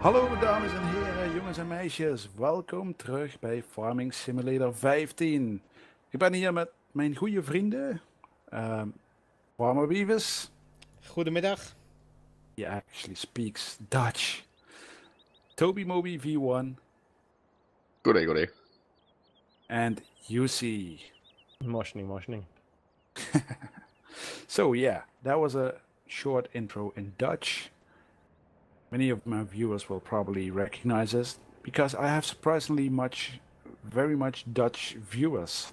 Hallo dames en heren, jongens en meisjes. Welkom terug bij Farming Simulator 15. Ik ben hier met mijn goede vrienden. Um, Farmer Beavis. Goedemiddag. He actually speaks Dutch. Toby Moby V1. Good day, good day. And UC. Motioning, motioning. so yeah, that was a short intro in Dutch. Many of my viewers will probably recognize this because I have surprisingly much, very much Dutch viewers.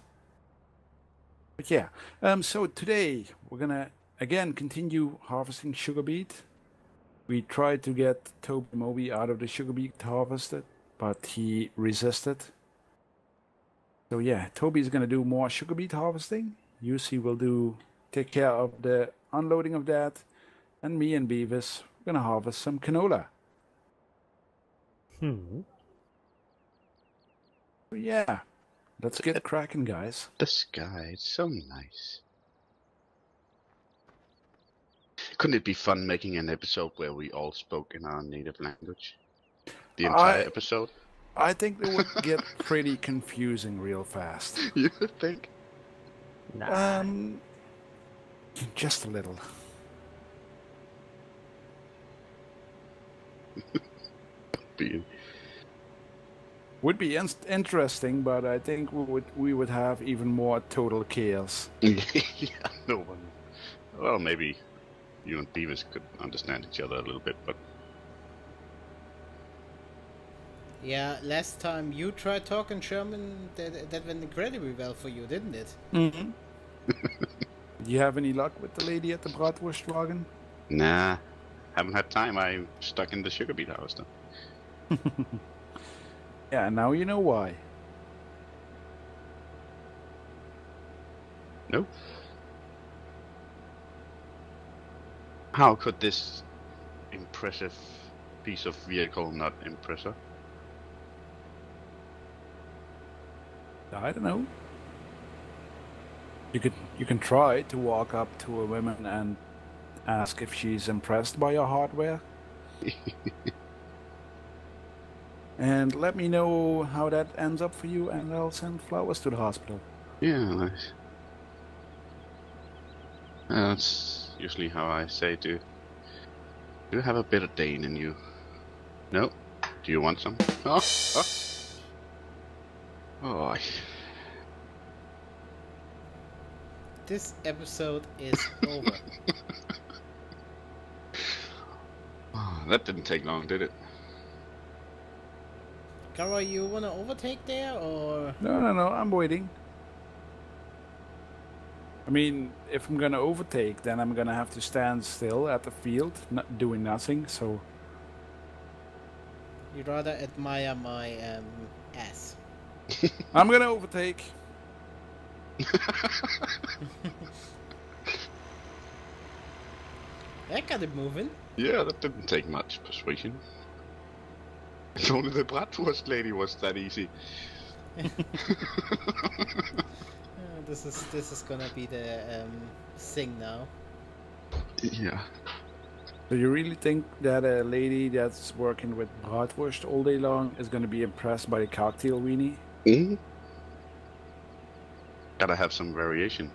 But yeah, um, so today we're gonna again continue harvesting sugar beet. We tried to get Toby Moby out of the sugar beet harvested, but he resisted. So yeah, Toby's gonna do more sugar beet harvesting. Jussi will do take care of the unloading of that, and me and Beavis we're gonna harvest some canola. Hmm. So yeah, let's get cracking, guys. The sky, it's so nice. Couldn't it be fun making an episode where we all spoke in our native language? The entire I- episode? I think it would get pretty confusing real fast. You think? Nah. Um, just a little. Be- Would be in- interesting, but I think we would we would have even more total chaos. yeah, no one. Well, maybe you and Beavis could understand each other a little bit, but Yeah, last time you tried talking German, that, that went incredibly well for you, didn't it? Mm-hmm. Do you have any luck with the lady at the Bratwurstwagen? nah, haven't had time. I'm stuck in the sugar beet harvester. Yeah, and now you know why. No. How could this impressive piece of vehicle not impress her? I don't know. You could you can try to walk up to a woman and ask if she's impressed by your hardware. and let me know how that ends up for you, and I'll send flowers to the hospital. Yeah, nice. That's usually how I say to. Do you have a bit of Dane in you? No. Do you want some? Oh, oh. Oh, I- This episode is over. oh, that didn't take long, did it? Kara, you wanna overtake there, or... No, no, no. I'm waiting. I mean, if I'm gonna overtake, then I'm gonna have to stand still at the field, not doing nothing. So You'd rather admire my, um, ass? I'm gonna overtake. That got it moving. Yeah, that didn't take much persuasion. If only the Bratwurst lady was that easy. Uh, this is this is gonna be the um, thing now. Yeah. Do you really think that a lady that's working with bratwurst all day long is gonna be impressed by the cocktail weenie? Mm? Gotta have some variation.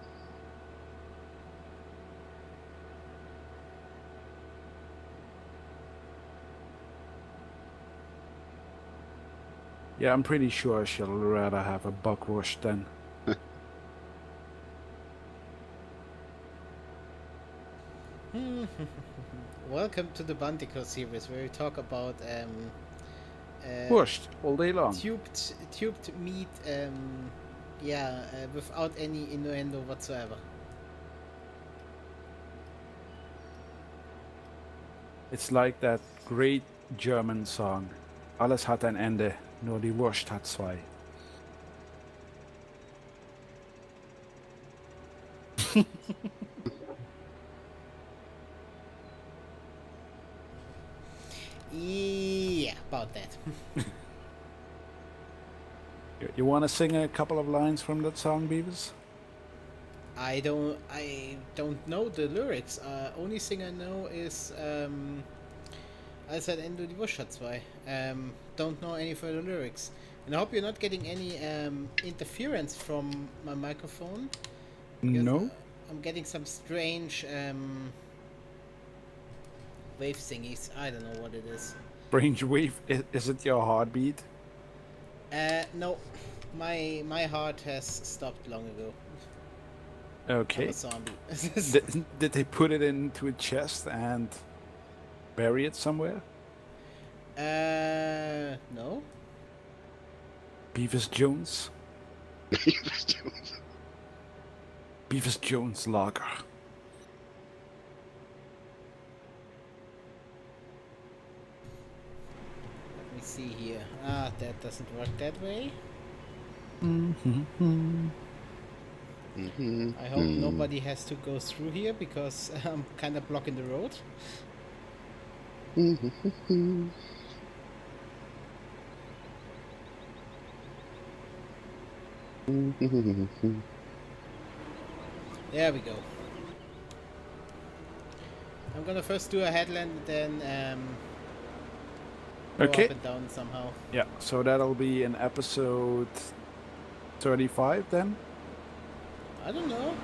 Yeah, I'm pretty sure she'll rather have a Bockwurst than. Welcome to the Bantikow series, where we talk about um, uh, Wurst all day long. tubed tubed meat. Um, yeah, uh, without any innuendo whatsoever. It's like that great German song. Alles hat ein Ende, nur die Wurst hat zwei. Yeah, about that. You, you want to sing a couple of lines from that song, Beavis? I don't I don't know the lyrics. Uh, only thing I know is um, Also Endo die Wurstadt 2. Um, don't know any further lyrics. And I hope you're not getting any um, interference from my microphone. No? I'm getting some strange um, wave thingies. I don't know what it is. Strange wave. Is, it your heartbeat? Uh, no, my my heart has stopped long ago. Okay. a zombie. did, did they put it into a chest and bury it somewhere? uh, no. Beavis Jones? Beavis Jones Beavis Jones lager. Let me see here. Ah, that doesn't work that way. Mhm. I hope nobody has to go through here because I'm kind of blocking the road. There we go. I'm gonna first do a headland, then um, Okay. up and down somehow. Yeah, so that'll be in episode 35 then? I don't know.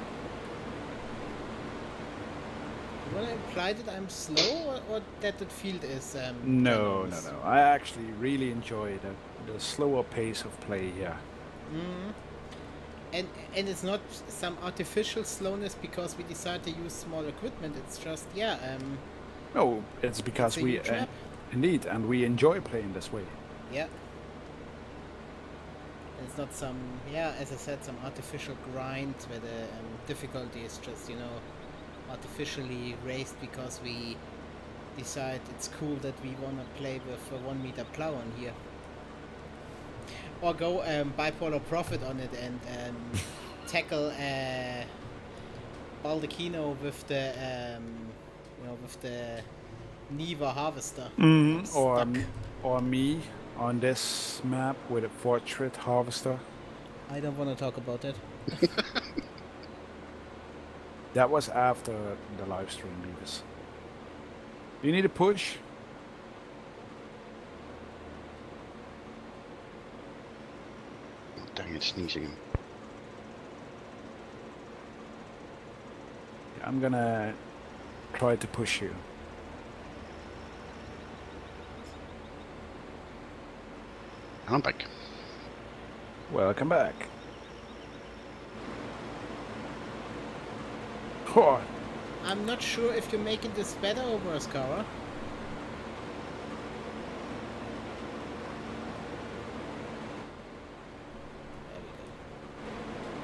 You wanna imply that I'm slow, or, or that the field is? Um, No, no, no. I actually really enjoy the, the slower pace of play here. Mm. And and it's not some artificial slowness because we decide to use small equipment. It's just yeah, um, No, it's because it's we uh, indeed, and we enjoy playing this way. Yeah. It's not some, yeah, as I said, some artificial grind where the um, difficulty is just, you know, artificially raised because we decide it's cool that we want to play with a one meter plow on here. Or go um, bipolar profit on it and um, tackle uh, Baldacchino with the, um, you know, with the Niva harvester. I'm Or, or me on this map with a portrait harvester. I don't want to talk about that. That was after the live stream, Beavis. Do you need a push? Oh, dang it, sneezing him. I'm gonna try to push you. I'm back. Welcome back. I'm not sure if you're making this better or worse, Kara. There we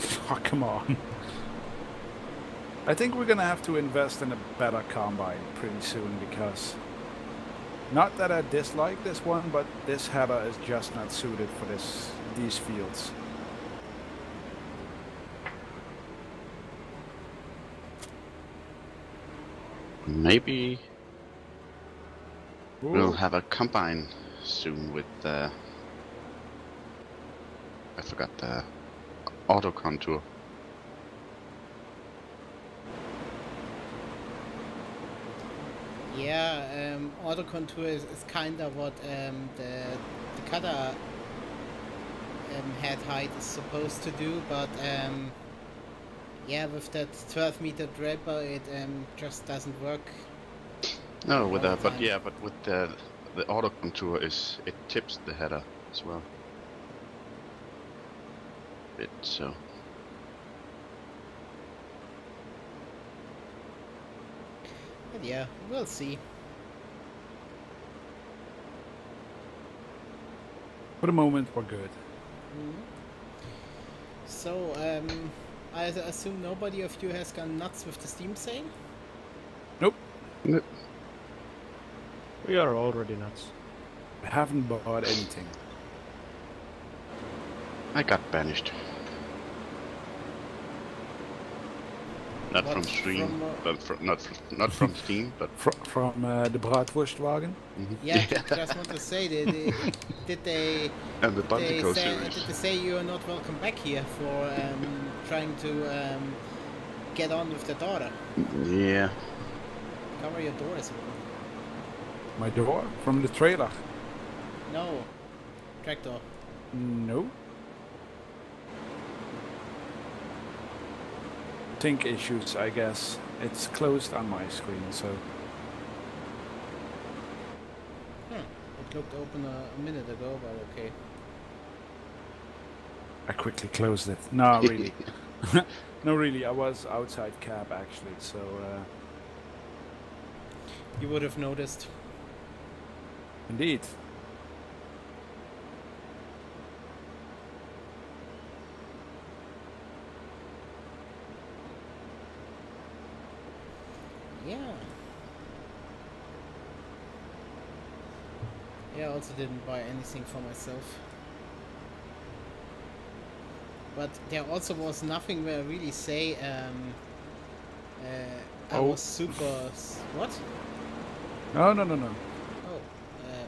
go. oh, come on. I think we're gonna have to invest in a better combine pretty soon because not that I dislike this one, but this header is just not suited for this these fields. Maybe we'll have a combine soon with uh, I forgot the auto contour. Yeah, um, auto contour is, is kind of what um, the the cutter um, head height is supposed to do, but um, yeah, with that 12 meter draper, it um, just doesn't work. No, with All uh, but yeah, but with the the auto contour is it tips the header as well. Bit so. But yeah, we'll see. For the moment, we're good. Mhm. So, um, I s- assume nobody of you has gone nuts with the Steam sale? Nope. Nope, We are already nuts. I haven't bought anything. I got banished. Not from What, Steam, from, uh, but fr- not fr- not from Steam, but Fr from uh, the Bratwurstwagen. Yeah, I just want to say, did they, did they, and the they Bantikow say, series. did they say you are not welcome back here for um, trying to um, get on with the daughter? Yeah, Cover your door as well. My door from the trailer. No. Tractor. No. Sync issues, I guess. It's closed on my screen, so Hmm. It looked open a, a minute ago, but okay. I quickly closed it. No, really. no, really. I was outside cab actually, so uh, You would have noticed. indeed. Yeah. Yeah, I also didn't buy anything for myself. But there also was nothing where I really say um, uh, I Oh. was super. What? No, no, no, no. Oh. Uh,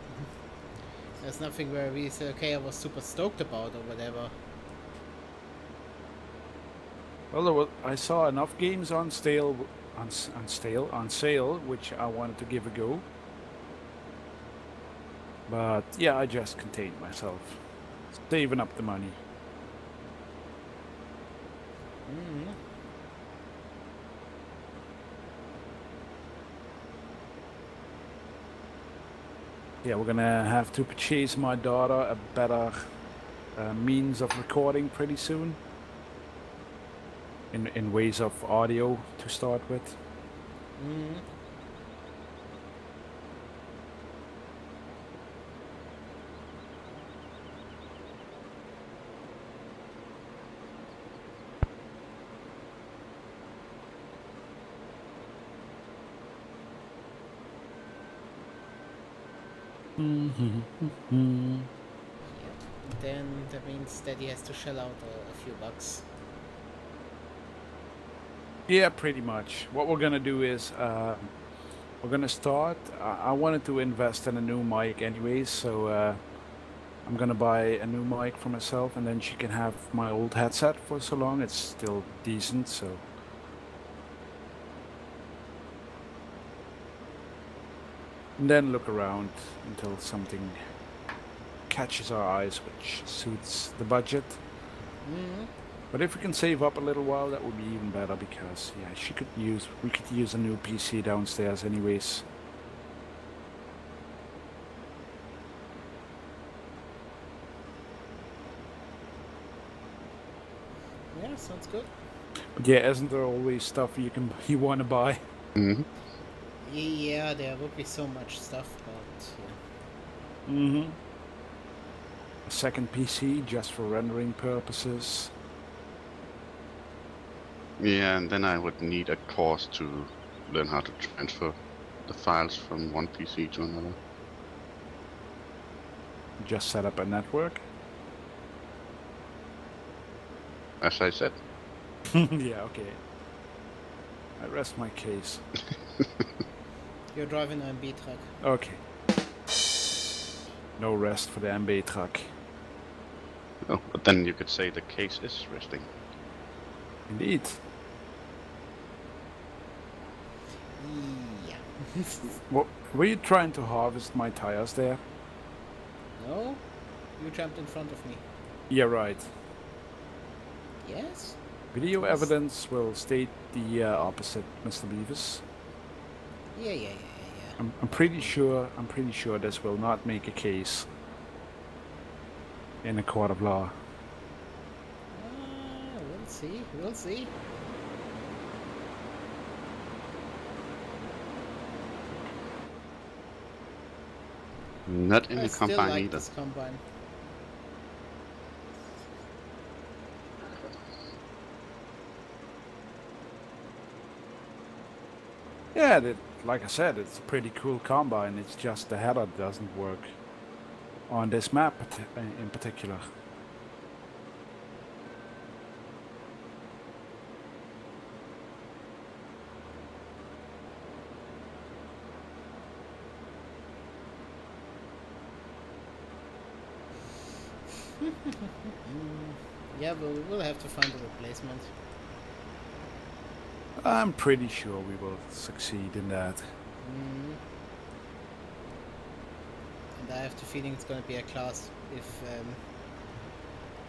there's nothing where I really say, okay, I was super stoked about or whatever. Well, there was, I saw enough games on sale, on, on sale, on sale, which I wanted to give a go. But yeah, I just contained myself, saving up the money. Mm-hmm. Yeah, we're gonna have to purchase my daughter a better uh, means of recording pretty soon. In in ways of audio to start with. Mm-hmm. Then that means that he has to shell out a, a few bucks. Yeah, pretty much. What we're gonna do is uh, we're gonna start. I, I wanted to invest in a new mic anyways, so uh, I'm gonna buy a new mic for myself, and then she can have my old headset for so long. It's still decent, so. And then look around until something catches our eyes, which suits the budget. Mm-hmm. But if we can save up a little while, that would be even better because yeah, she could use we could use a new PC downstairs anyways. Yeah, sounds good. But yeah, isn't there always stuff you can you want to buy? hmm Yeah, there would be so much stuff, but yeah. Mm-hmm. A second PC just for rendering purposes. Yeah, and then I would need a course to learn how to transfer the files from one PC to another. Just set up a network. As I said, yeah, okay. I rest my case. You're driving an MB truck. Okay. No rest for the MB truck. oh, but then you could say the case is resting. Indeed. Yeah. What were you trying to harvest my tires there? no? You jumped in front of me. Yeah, right. Yes? Video Yes. evidence will state the uh, opposite, Mr. Beavis. Yeah, yeah, yeah, yeah, I'm, I'm pretty sure. I'm pretty sure this will not make a case in a court of law. Yeah. We'll see, we'll see. Not in I the still combine like either. this combine. Yeah, that, like I said, it's a pretty cool combine. It's just the header doesn't work on this map in particular. yeah, but we will have to find a replacement. I'm pretty sure we will succeed in that. Mm, And I have the feeling it's going to be a Claas if um,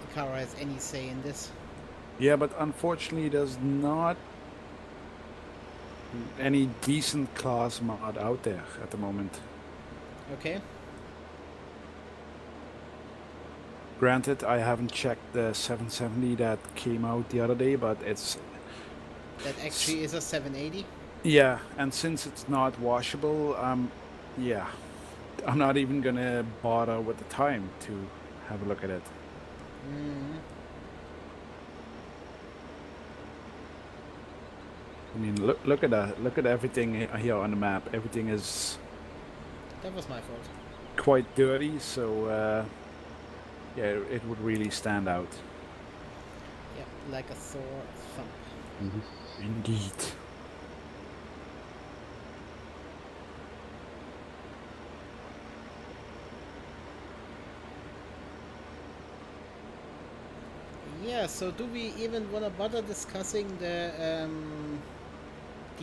Ikara has any say in this. Yeah, but unfortunately, there's not any decent Claas mod out there at the moment. Okay. Granted, I haven't checked the 770 that came out the other day, but it's That actually is a 780. yeah, and since it's not washable, um, yeah, I'm not even gonna bother with the time to have a look at it. Mm. I mean, look look at that, look at everything here on the map. Everything is That was my fault. quite dirty, so uh, yeah, it would really stand out. Yeah, like a Thor thump. Indeed. Yeah, so do we even want to bother discussing the um,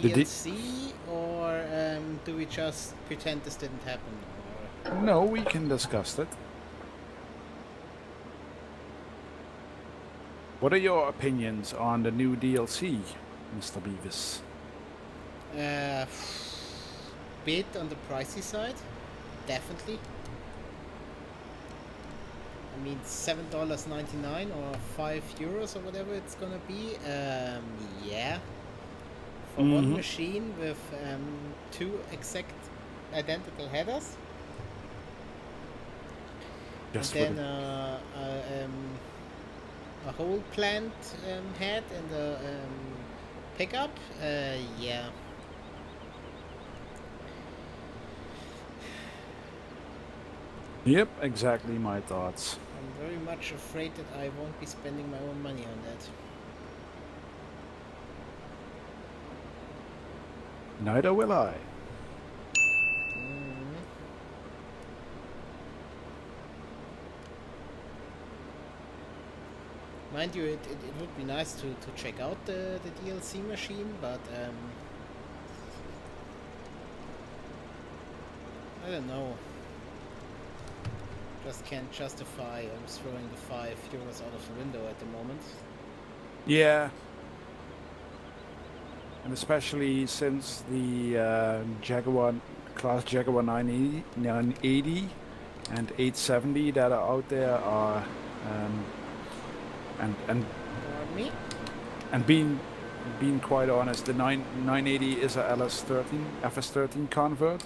The D- or um, do we just pretend this didn't happen? Or... No, we can discuss it. What are your opinions on the new DLC, Mr. Beavis? Uh, bit on the pricey side, definitely. I mean, seven dollars ninety nine or five euros or whatever it's gonna be. Um, yeah. For one Mhm. machine with um, two exact identical headers, Just and then the, uh, uh, um, a whole plant um, head and a um, pickup. Uh, yeah. Yep, exactly my thoughts. I'm very much afraid that I won't be spending my own money on that. Neither will I. Mind you, it, it, it would be nice to, to check out the, the DLC machine, but um, I don't know. Just can't justify um, throwing the five euros out of the window at the moment. Yeah. And especially since the uh, Jaguar Claas Jaguar 980, 980 and 870 that are out there are um, and and me? and being being quite honest, the 9 980 is a LS13 FS13 convert.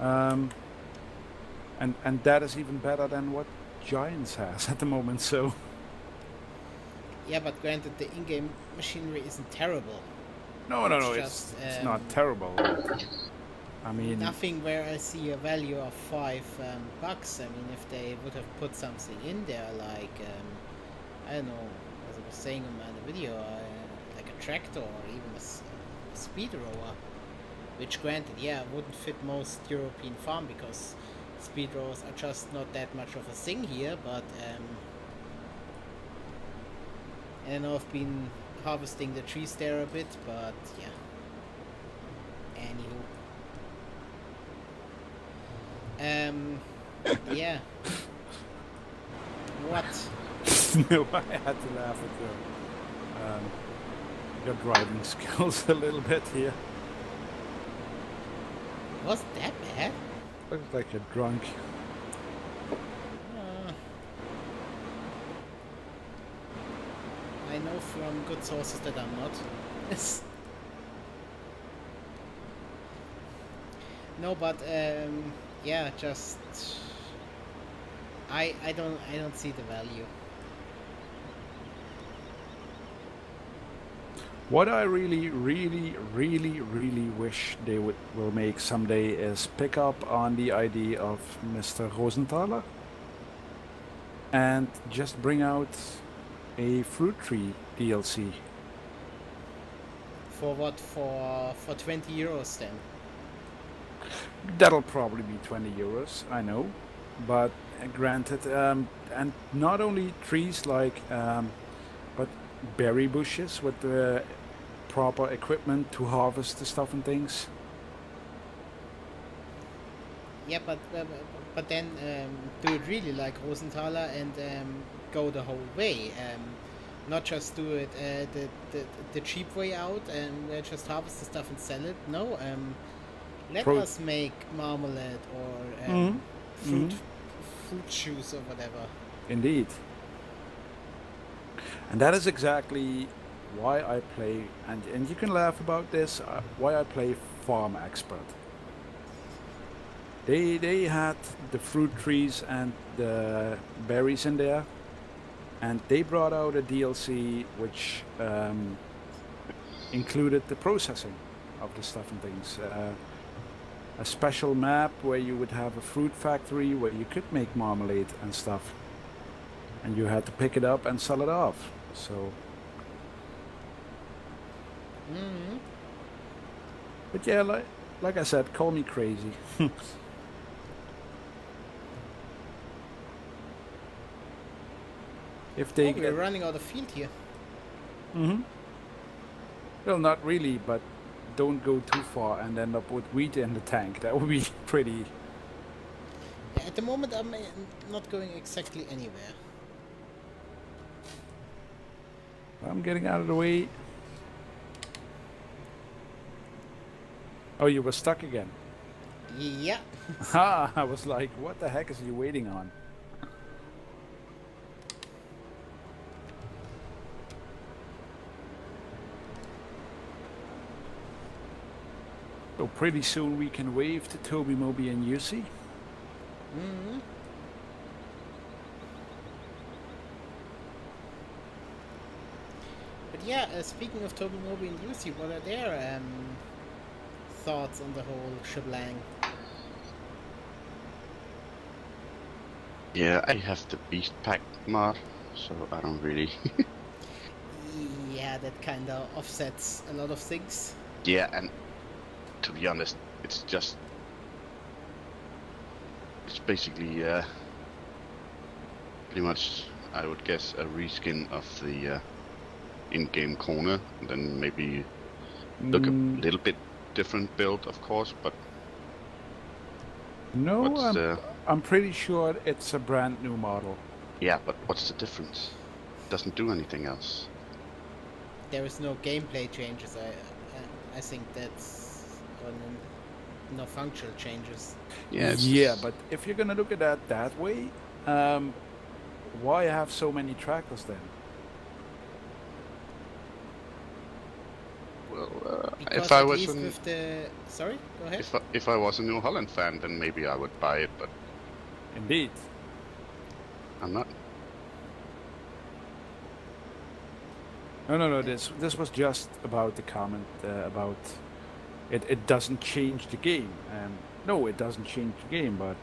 Um, and and that is even better than what Giants has at the moment. So Yeah, but granted, the in-game machinery isn't terrible. no, no, It's no, it's just, it's um, not terrible. I mean, Nothing where I see a value of five um, bucks. I mean, if they would have put something in there, like um, I don't know, as I was saying in my other video, uh, like a tractor or even a, speed rower, which granted, yeah, wouldn't fit most European farm because speed rowers are just not that much of a thing here. But um, and I know I've been harvesting the trees there a bit, but yeah. Anywho. Um, yeah. What? no, I had to laugh at your um, your driving skills a little bit here. Was that bad? Looks like you're drunk. Uh, I know from good sources that I'm not. no, but um, yeah, just I I don't I don't see the value. What I really, really, really, really wish they would will make someday is pick up on the idea of Mr. Rosenthaler and just bring out a fruit tree DLC. For what? For for 20 euros then? That'll probably be 20 euros, I know, but granted, um, and not only trees like, um, berry bushes with the proper equipment to harvest the stuff and things. Yeah, but uh, but then um, do it really like Rosenthaler and um, go the whole way. Um, not just do it uh, the, the the cheap way out and uh, just harvest the stuff and sell it. No, um, let Pro- us make marmalade or um, Mhm. fruit Mhm. fruit juice or whatever. Indeed. And that is exactly why I play, and, and you can laugh about this, uh, why I play Farm Expert. They, they had the fruit trees and the berries in there, and they brought out a DLC which um, included the processing of the stuff and things. Uh, a special map where you would have a fruit factory where you could make marmalade and stuff and you had to pick it up and sell it off. So, hmm but yeah, like like I said, call me crazy. if they Oh, we're running out of field here. hmm well, not really, but don't go too far and end up with wheat in the tank. That would be pretty. At the moment, I'm uh, not going exactly anywhere. I'm getting out of the way. Oh, you were stuck again. Yeah. Ha! I was like, what the heck is he waiting on? So pretty soon we can wave to Toby, Moby, and Jussi. hmm yeah, uh, speaking of Toby Moby and Lucy, what are their um, thoughts on the whole shebang? Yeah, I have the Beast Pack mod, so I don't really. Yeah, that kind of offsets a lot of things. yeah, and to be honest, it's just. It's basically, uh, pretty much, I would guess, a reskin of the uh, in-game corner. Then maybe look Mm, a little bit different build, of course, but no, I'm, the I'm pretty sure it's a brand new model. yeah, but what's the difference? Doesn't do anything else. There is no gameplay changes. I I, I think that's or no, no functional changes. Yeah, yeah, but if you're gonna look at that that way, um, why have so many trackers then? well, uh, Because if I was least an, with the sorry, go ahead. if I, if I was a New Holland fan, then maybe I would buy it, but Indeed. I'm not. No, no, no. This this was just about the comment uh, about it. It doesn't change the game. Um, no, it doesn't change the game, but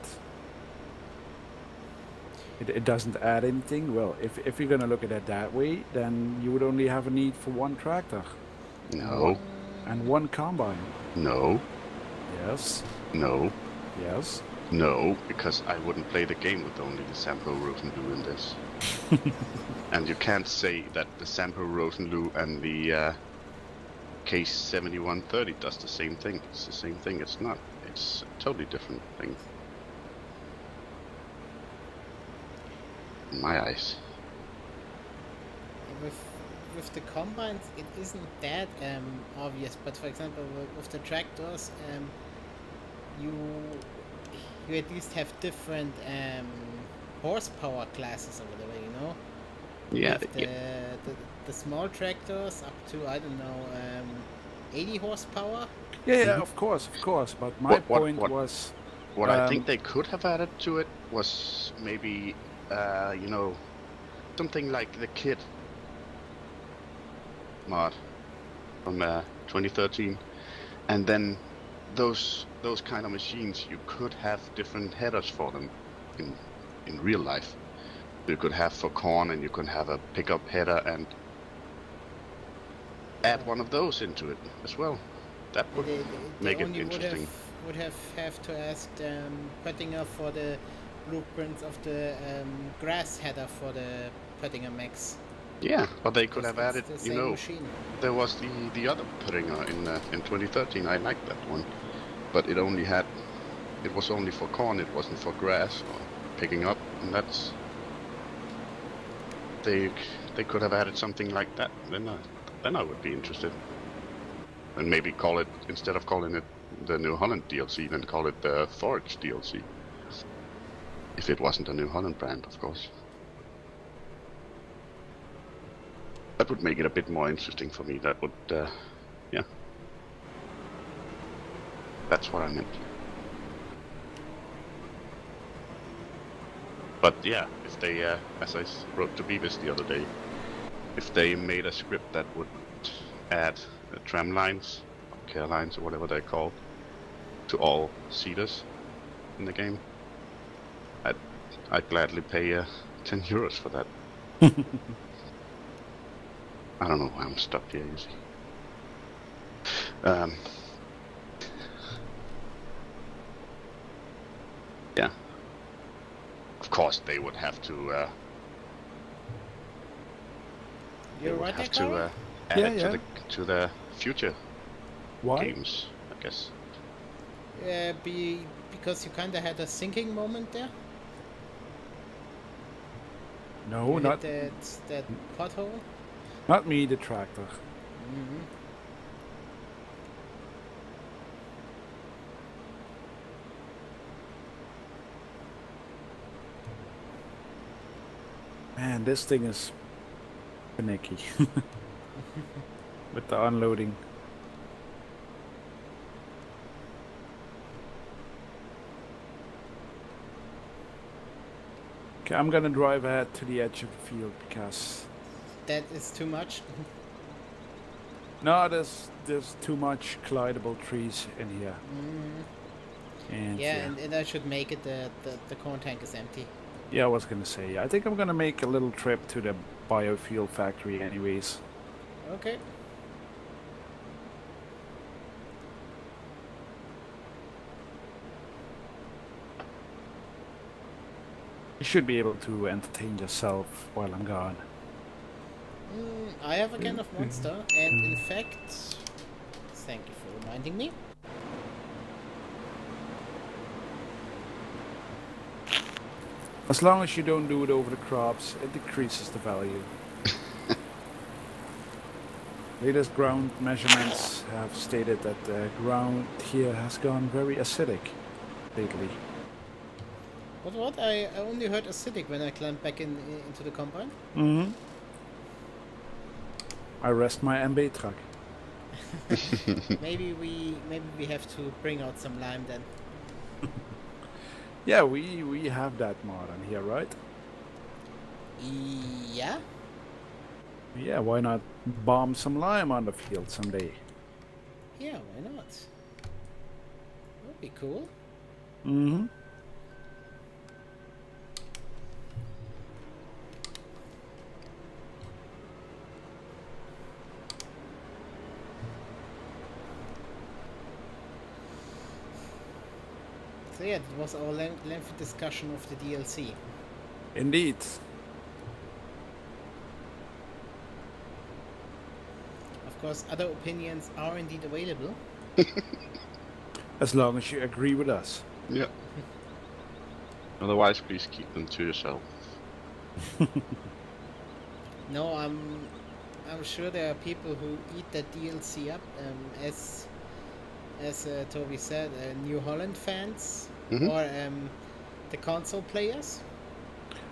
it, it doesn't add anything. Well, if if you're gonna look at it that way, then you would only have a need for one tractor No, and one combine. no, Yes, no, yes. no, because I wouldn't play the game with only the Sampo Rosenlew in this. and you can't say that the Sampo Rosenlew and the uh, Case 7130 does the same thing. It's the same thing. It's not. It's a totally different thing. In my eyes. with with the combines it isn't that um, obvious but for example with, with the tractors um, you you at least have different um, horsepower classes or whatever you know Yeah, the, yeah. the, the small tractors up to I don't know um, 80 horsepower Yeah, yeah, of course, of course. But my What- what- point what- was, What I Um, think they could have added to it was maybe, uh, you know, something like the Kid mod from uh, 2013, and then those those kind of machines you could have different headers for them in in real life. You could have for corn, and you could have a pickup header, and add one of those into it as well. That would they, they, they make it only would interesting. have would have have to ask um, Pöttinger for the blueprints of the um, grass header for the Pöttinger Max Yeah, but they could It's- have added, the you know, machine. there was the the other Pöttinger in uh, in 2013. I liked that one, but it only had it was only for corn, it wasn't for grass or picking up, and that's they they could have added something like that. Then I then I would be interested, and maybe call it instead of calling it the New Holland DLC, then call it the Forge DLC. If it wasn't a New Holland brand, of course. That would make it a bit more interesting for me. That would, uh, yeah. That's what I meant. But yeah, if they, uh, as I wrote to Beavis the other day, if they made a script that would add uh, tram lines, or care lines, or whatever they're called, to all seeders in the game, I'd, I'd gladly pay uh, 10 euros for that. I don't know why I'm stuck here. Um, yeah. Of course, they would have to. Uh, they You're would right have to uh, add Yeah, it yeah. to the to the future Why? games, I guess. Uh, be because you kind of had a sinking moment there. No, You hit not that that pothole. Not me, the tractor. hmm Man, this thing is finicky. With the unloading. Okay, I'm gonna drive ahead to the edge of the field because That is too much. no, there's there's too much collidable trees in here, Mhm. and Yeah, yeah, and, and I should make it the, the the corn tank is empty. yeah, I was gonna say, I think I'm gonna make a little trip to the biofuel factory, anyways. Okay. You should be able to entertain yourself while I'm gone. Mm, I have a kind of Monster, and in fact, thank you for reminding me. As long as you don't do it over the crops, it decreases the value. Latest ground measurements have stated that the ground here has gone very acidic lately. What? What? I, I only heard acidic when I climbed back in, into the combine. Mm-hmm. I rest my MB truck. maybe we maybe we have to bring out some lime then. Yeah, we we have that mod on here, right? Yeah. Yeah, why not bomb some lime on the field someday? Yeah. Why not? That'd be cool. Mm-hmm. So yeah, that was our len- lengthy discussion of the DLC. Indeed. Of course, other opinions are indeed available. As long as you agree with us. Yeah. Otherwise, please keep them to yourself. No, I'm I'm sure there are people who eat that DLC up. Um, as as uh, Toby said, uh, New Holland fans Mhm. or um, the console players.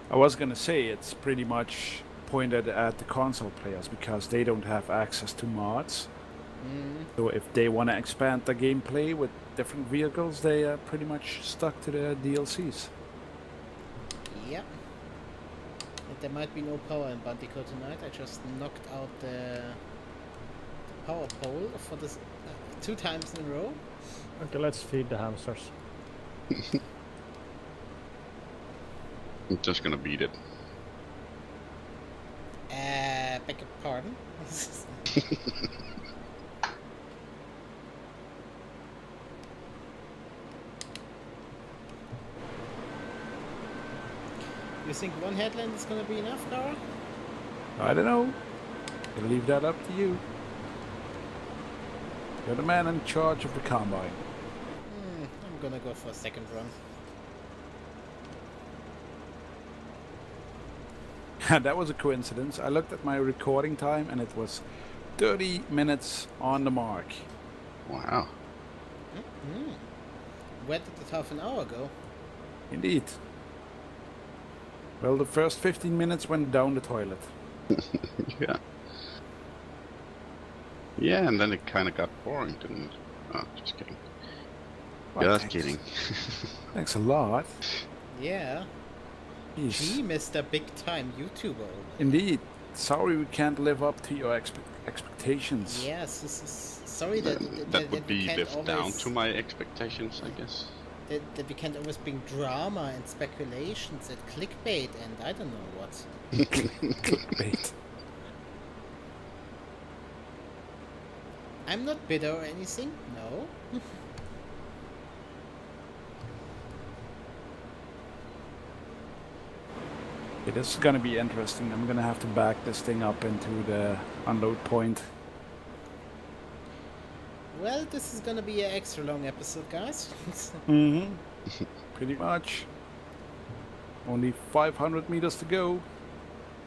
I was gonna say it's pretty much pointed at the console players because they don't have access to mods. Mm, So if they want to expand the gameplay with different vehicles, they are pretty much stuck to the DLCs. yep. And there might be no power in Bantikow tonight. I just knocked out the, the power pole for this two times in a row. Okay, let's feed the hamsters. I'm just gonna beat it. Uh, beg your pardon. you think one headland is gonna be enough, Dara? I don't know. I'll leave that up to you. You're the man in charge of the combine. Hmm, I'm gonna go for a second run. that was a coincidence. I looked at my recording time and it was 30 minutes on the mark. Wow. Mm. Where did it half an hour go? Indeed. Well, the first 15 minutes went down the toilet. yeah. Yeah, and then it kind of got boring, didn't it? Oh, just kidding. Well, just thanks. kidding. Thanks a lot. Yeah. Jeez. Gee, Mr. Big Time YouTuber. Indeed. Sorry we can't live up to your expe- expectations. Yes, this is sorry that That, that, that would we be can't down to my expectations, I guess. that, that we can't always bring drama and speculations and clickbait and I don't know what. Clickbait. I'm not bitter or anything. No. It is gonna be interesting. I'm gonna have to back this thing up into the unload point. Well, this is gonna be an extra long episode, guys. Mm-hmm. Pretty much. Only 500 meters to go.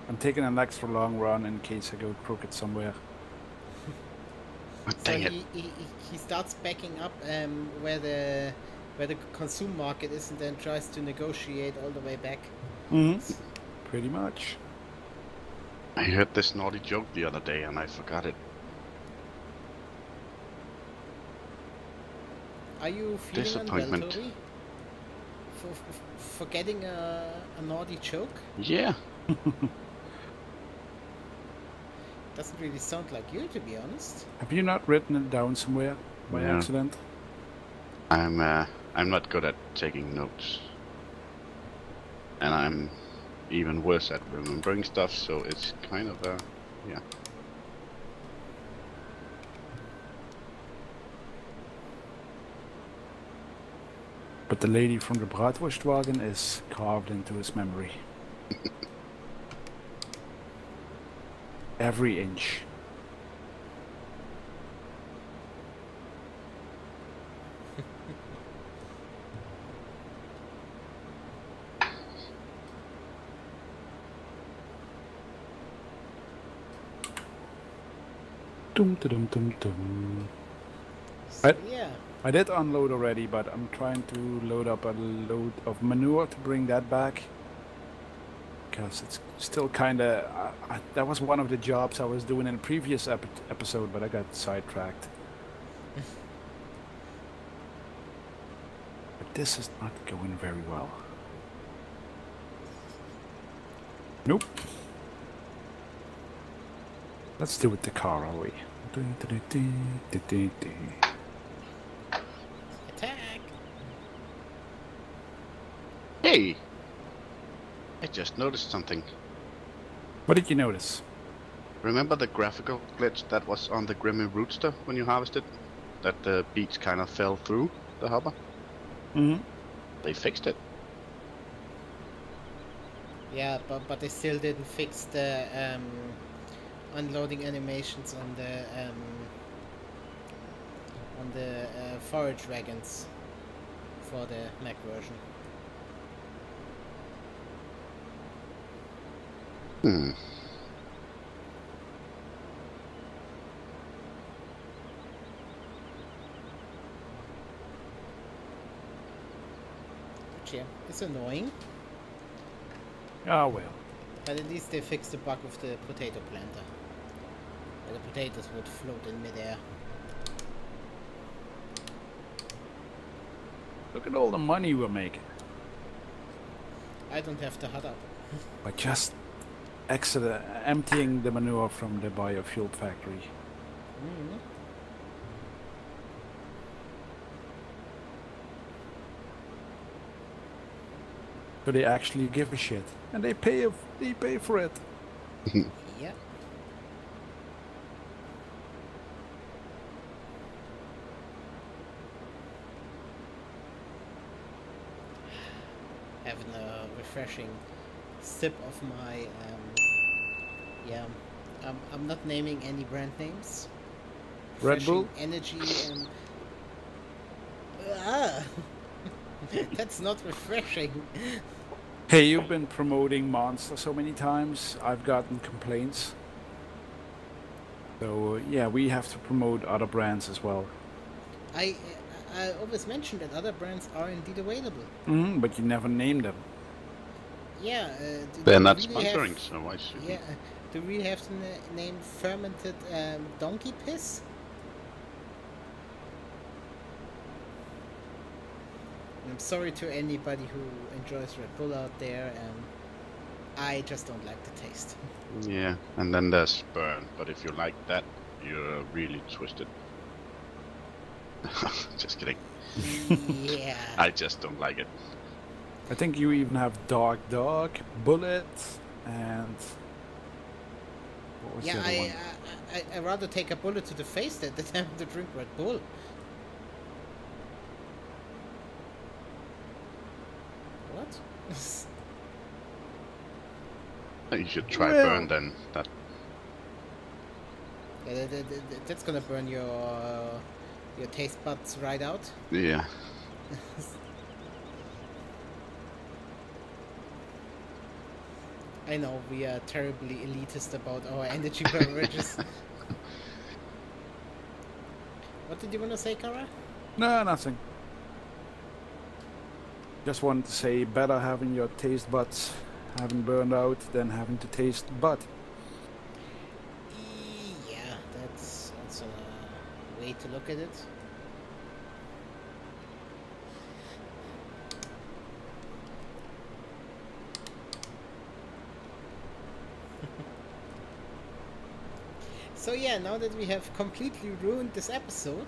I'm taking an extra long run in case I go crooked somewhere. Oh, so it. he, he, he- he starts backing up um, where the where the consume market is and then tries to negotiate all the way back. Mm-hmm. Pretty much. I heard this naughty joke the other day and I forgot it. Are you feeling unwell, Disappointment. Toby? For, for, for getting a, a naughty joke? Yeah. Doesn't really sound like you, to be honest. Have you not written it down somewhere by Yeah. accident? I'm uh, I'm not good at taking notes. And I'm even worse at remembering stuff, so it's kind of uh yeah. But the lady from the Bratwurstwagen is carved into his memory. Every inch. Dum dum dum dum. So, Right. yeah. I did unload already, but I'm trying to load up a load of manure to bring that back. Because it's still kind of. That was one of the jobs I was doing in a previous epi- episode, but I got sidetracked. but this is not going very well. Nope. Let's do it the car, are we? Attack! Hey! I just noticed something. What did you notice? Remember the graphical glitch that was on the Grimme Rootster when you harvested? That the beach kind of fell through the hopper? Mm-hmm. They fixed it. Yeah, but, but they still didn't fix the um, unloading animations on the um, on the uh, forage wagons for the Mac version. Hmm. Yeah, it's annoying, Ah, well. but at least they fixed the bug with the potato planter. Where the potatoes would float in midair. Look at all the money we're making I don't have to hut up. by just exit, emptying the manure from the biofuel factory. Mm. So they actually give a shit, and they pay. They pay for it. Yeah. Having a refreshing sip of my um, yeah. Um, I'm not naming any brand names. Red Bull? Energy and ah, That's not refreshing. Hey, you've been promoting Monster so many times. I've gotten complaints. So uh, yeah, we have to promote other brands as well. I I always mention that other brands are indeed available. hmm but you never name them. Yeah. Uh, They're not really have- sponsoring, so why should? Yeah. uh, Do we have to na- name fermented um, donkey piss? I'm sorry to anybody who enjoys Red Bull out there. Um, I just don't like the taste. Yeah, and then there's burn. But if you like that, you're really twisted. just kidding. yeah. I just don't like it. I think you even have Dark Dog, Bullet, and what was Yeah, the other I, one? I, I, I'd rather take a bullet to the face than than have to drink Red Bull. What? You should try Well- burn then. That yeah, that, that, that- that's gonna burn your uh, your taste buds right out. yeah. I know we are terribly elitist about our energy beverages. what did you want to say, Kara? No, nothing. Just wanted to say better having your taste buds having burned out than having to taste butt. Yeah, that's that's a way to look at it. so yeah, now that we have completely ruined this episode,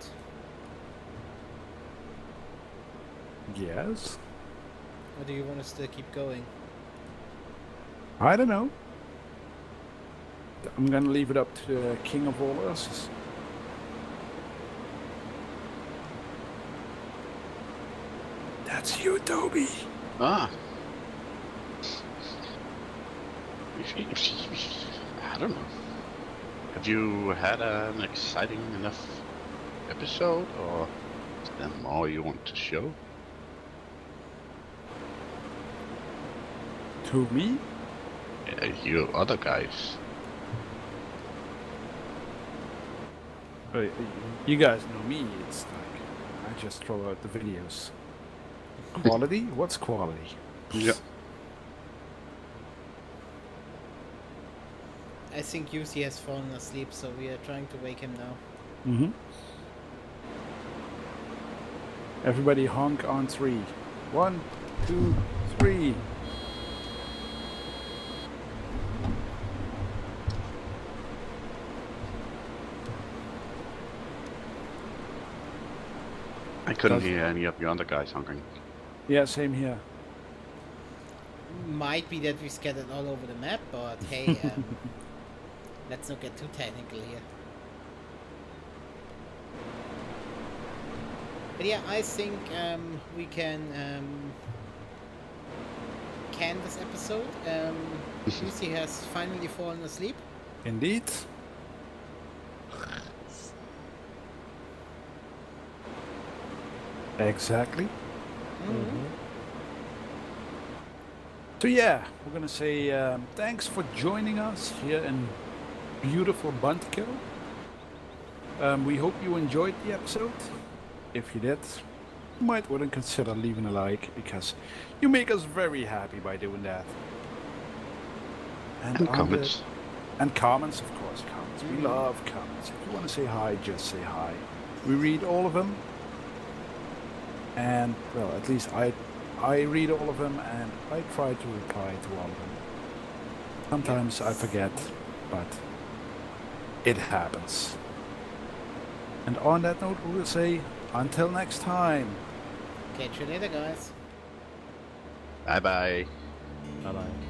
Yes. or do you want us to keep going? I don't know. I'm gonna leave it up to the king of all asses. That's you, Toby. Ah. I don't know. Have you had an exciting enough episode, or is there more you want to show? To me? Uh, you other guys. Uh, You guys know me. It's like I just throw out the videos. Quality? What's quality? Yeah. I think Jussi has fallen asleep, so we are trying to wake him now. Mm-hmm. Everybody honk on three. One, two, three. I couldn't Does- hear any of the other guys honking. Yeah, same here. Might be that we scattered all over the map, but hey, um, let's not get too technical here. But yeah, I think um, we can um, can this episode. Um, Jussi has finally fallen asleep. Indeed. Exactly. So yeah, we're gonna say um, thanks for joining us here in beautiful Bantikow. Um, we hope you enjoyed the episode. If you did, you might want to consider leaving a like because you make us very happy by doing that. And the- comments. and comments, of course, comments. We love comments. If you want to say hi, just say hi. We read all of them. And, well, at least I, I read all of them and I try to reply to all of them. Sometimes I forget, but it happens. And on that note, we will say until next time. Catch you later, guys. Bye bye. Bye bye.